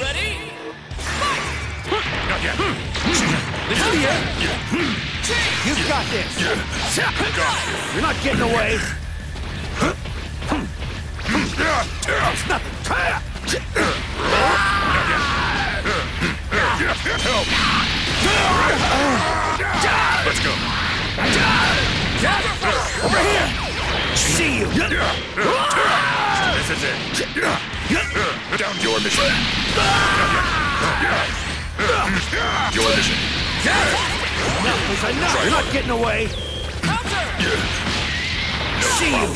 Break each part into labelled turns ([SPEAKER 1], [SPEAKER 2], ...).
[SPEAKER 1] ready?
[SPEAKER 2] Not yet.
[SPEAKER 1] This is the.
[SPEAKER 3] You've got this. You're not getting away.
[SPEAKER 2] It's nothing. Help! Let's go.
[SPEAKER 3] Over here. See you.
[SPEAKER 2] This is it. Your mission. Your mission.
[SPEAKER 3] Enough is enough. You're not getting away.
[SPEAKER 1] Counter!
[SPEAKER 3] See you.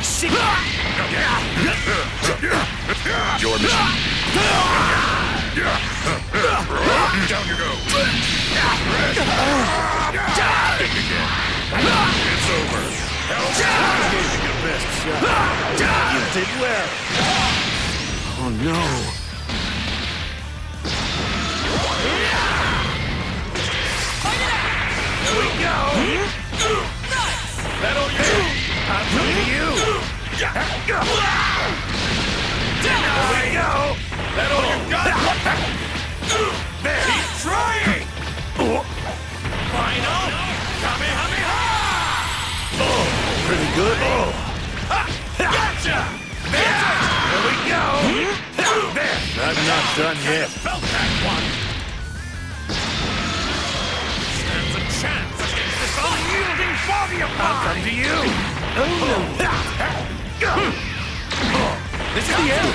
[SPEAKER 3] See
[SPEAKER 2] Your mission. Down you go. It's over. Help!
[SPEAKER 3] Gave it your best shot. You did well. Oh no. Here we Not done yet.
[SPEAKER 2] Felt that one. Stands a chance against this unyielding body of mine. I'll come to you.
[SPEAKER 3] This is the end.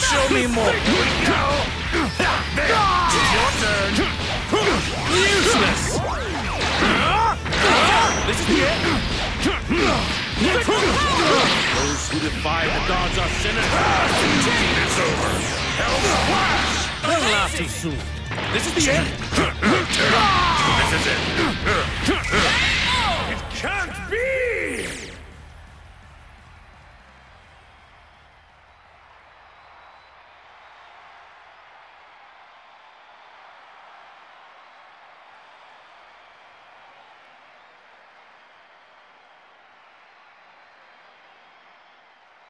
[SPEAKER 3] Show me more.
[SPEAKER 2] Here we go. It's your turn.
[SPEAKER 3] Useless. This is the end. Those who defy the gods are sinners.
[SPEAKER 2] It's over. Hell Flash.
[SPEAKER 3] Don't laugh too soon. This is the end.
[SPEAKER 2] This is it.